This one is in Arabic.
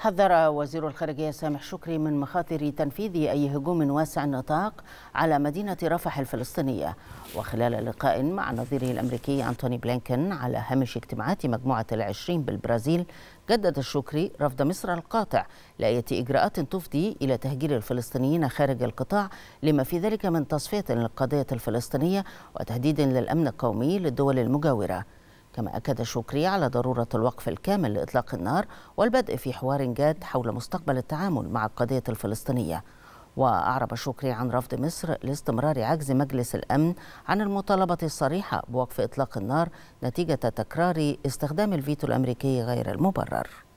حذر وزير الخارجية سامح شكري من مخاطر تنفيذ أي هجوم واسع النطاق على مدينة رفح الفلسطينية. وخلال لقاء مع نظيره الأمريكي أنتوني بلينكن على هامش اجتماعات مجموعة العشرين بالبرازيل جدد الشكري رفض مصر القاطع لأية إجراءات تفضي إلى تهجير الفلسطينيين خارج القطاع لما في ذلك من تصفية للقضية الفلسطينية وتهديد للأمن القومي للدول المجاورة. كما أكد شكري على ضرورة الوقف الكامل لإطلاق النار والبدء في حوار جاد حول مستقبل التعامل مع القضية الفلسطينية. وأعرب شكري عن رفض مصر لاستمرار عجز مجلس الأمن عن المطالبة الصريحة بوقف إطلاق النار نتيجة تكرار استخدام الفيتو الأمريكي غير المبرر.